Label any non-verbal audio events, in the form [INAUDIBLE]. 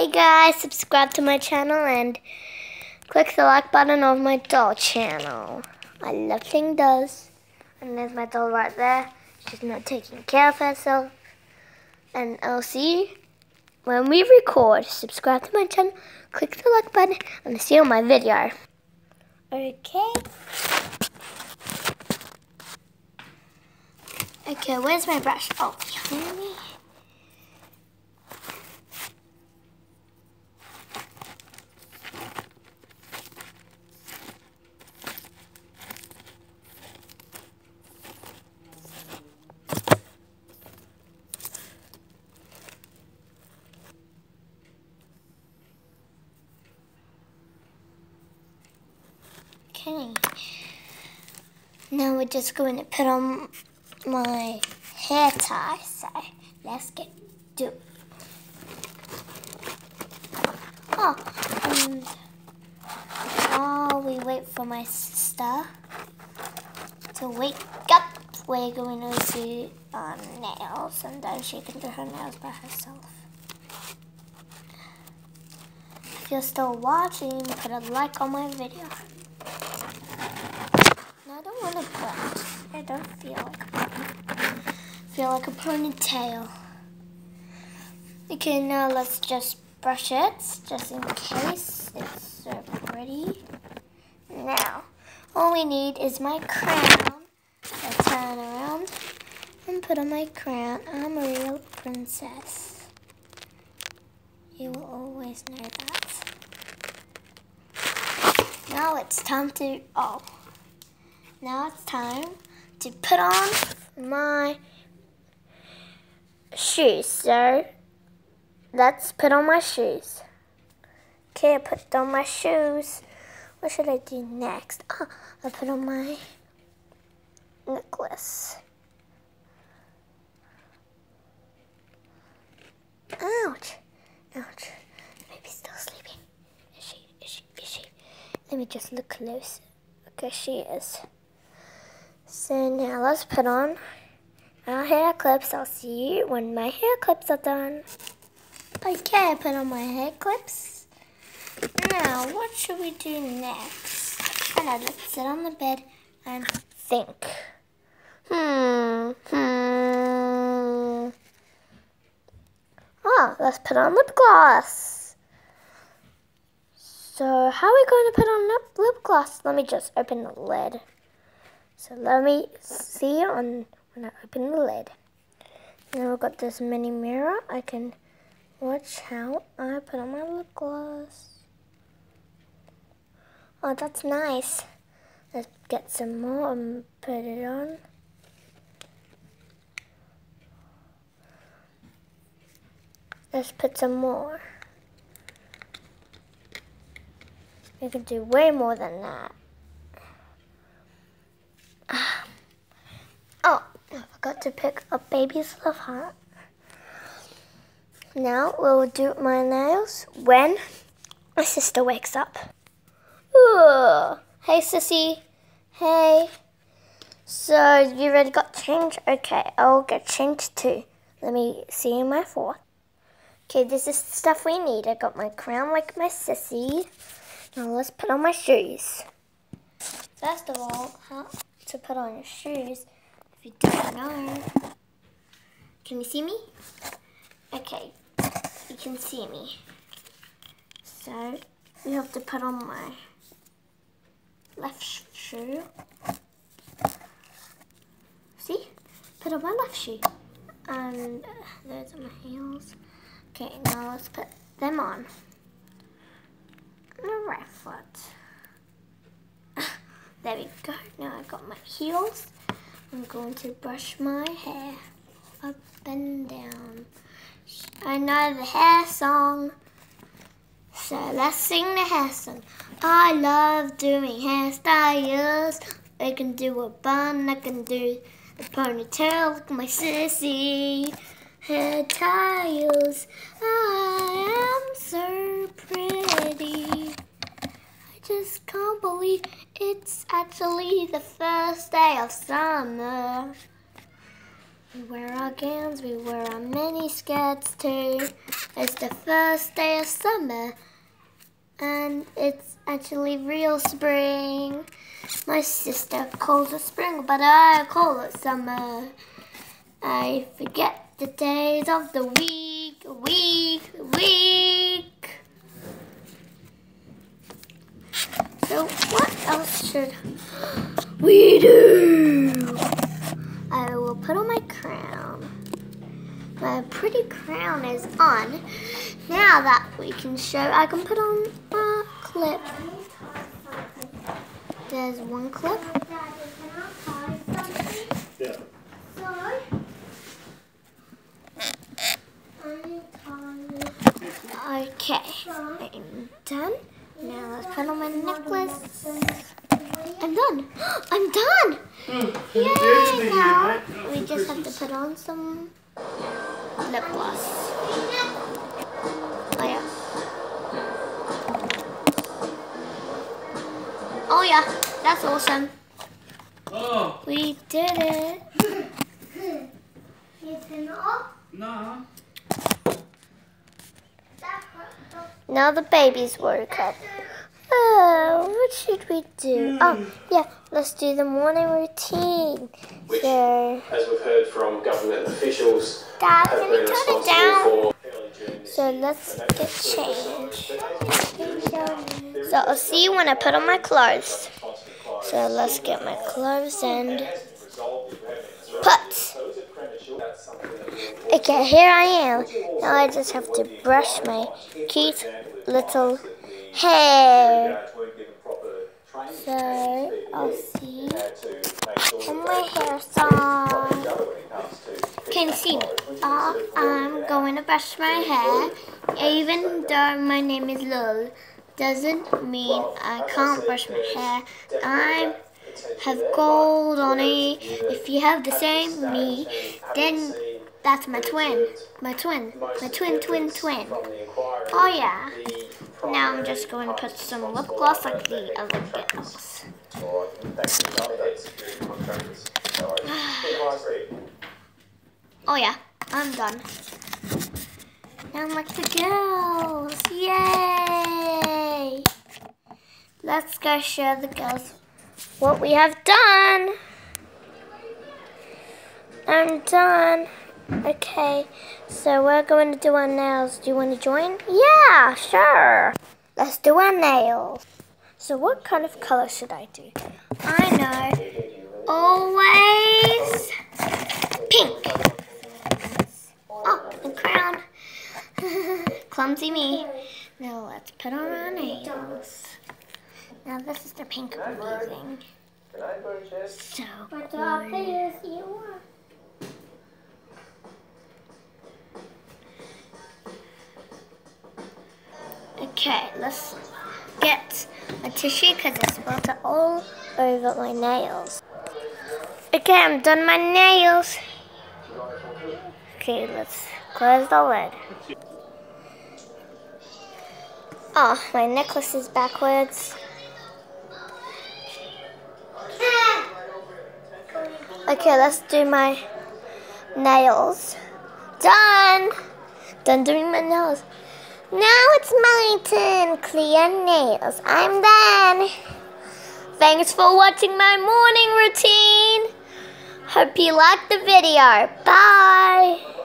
Hey guys, subscribe to my channel and click the like button of my doll channel. I love thing does. And there's my doll right there. She's not taking care of herself. And I'll see you when we record. Subscribe to my channel, click the like button, and see you on my video. Okay. Okay, where's my brush? Oh, behind me. Okay. Now we're just going to put on my hair tie. So let's get do it. Oh, and while we wait for my sister to wake up, we're going to do our nails and then she can do her nails by herself. If you're still watching, put a like on my video. No, I don't want to brush. I don't feel like a feel like a ponytail. Okay, now let's just brush it, just in case it's so pretty. Now, all we need is my crown. I turn around and put on my crown. I'm a real princess. You will always know that. Now it's time to, oh. Now it's time to put on my shoes. So let's put on my shoes. Okay, I put on my shoes. What should I do next? Oh, I put on my necklace. Ouch. Ouch. Baby's still sleeping. Is she? Is she? Is she? Let me just look close. Okay, she is. So now let's put on our hair clips. I'll see you when my hair clips are done. Okay, I put on my hair clips. Now, what should we do next? I know, let's sit on the bed and think. Hmm, hmm. Oh, let's put on lip gloss. So, how are we going to put on lip, lip gloss? Let me just open the lid. So, let me see on when I open the lid. Now I've got this mini mirror. I can watch how I put on my lip gloss. Oh, that's nice. Let's get some more and put it on. Let's put some more. You can do way more than that. Oh, I forgot to pick up baby's love heart. Now we'll do my nails when my sister wakes up. Ooh. Hey, sissy. Hey. So, you already got change? Okay, I'll get changed too. Let me see my four. Okay, this is the stuff we need. I got my crown like my sissy. Now let's put on my shoes. First of all, how to put on your shoes, if you don't know. Can you see me? Okay, you can see me. So, you have to put on my left shoe. See? Put on my left shoe. And uh, those are my heels. Okay, now let's put them on. The right foot. there we go. Now I've got my heels. I'm going to brush my hair up and down. I know the hair song. So let's sing the hair song. I love doing hairstyles. I can do a bun, I can do a ponytail like my sissy. Hair tiles, I am so pretty. I just can't believe it's actually the first day of summer. We wear our gowns, we wear our mini skirts too. It's the first day of summer and it's actually real spring. My sister calls it spring, but I call it summer. I forget the days of the week, week, week. So what else should we do? I will put on my crown. My pretty crown is on. Now that we can show, I can put on a clip. There's one clip. Yeah. Okay, I'm done. Now let's put on my necklace. I'm done. [GASPS] I'm done. Yay! Now we just have to put on some lip gloss. Oh yeah. Oh yeah, that's awesome. Oh, We did it. no. Now the babies woke up. What should we do? Hmm. Oh, yeah, let's do the morning routine. Which- So, as we've heard from government officials, Dad, have can been responsible down? for early June this So let's get is sort of changed. So I'll see you when I put on my clothes. So let's get my clothes and put. Okay, here I am. Now I just have to brush my cute little hair. So I'll see. And my hair's on. Can you see me? Uh, I'm going to brush my hair. Even though my name is Lul, doesn't mean I can't brush my hair. I have gold on it. If you have the same me, then that's my twin. My twin. My twin, twin, twin. Oh yeah. Now I'm just going to put some lip gloss like the other girls. [SIGHS] Oh yeah, I'm done. Now I'm like the girls. Yay! Let's go show the girls what we have done. I'm done. Okay, so we're going to do our nails. Do you want to join? Yeah, sure. Let's do our nails. So what kind of color should I do? I know. Always pink. Oh, and crown. [LAUGHS] Clumsy me. Now let's put on our nails. Now this is the pink I'm using. So cool. Okay, let's get a tissue because I spilled it all over my nails. Okay, I'm done my nails. Okay, let's close the lid. Oh, my necklace is backwards. Okay, let's do my nails. Done! Done doing my nails. Now it's my turn. Clear nails. I'm done. Thanks for watching my morning routine. Hope you liked the video. Bye.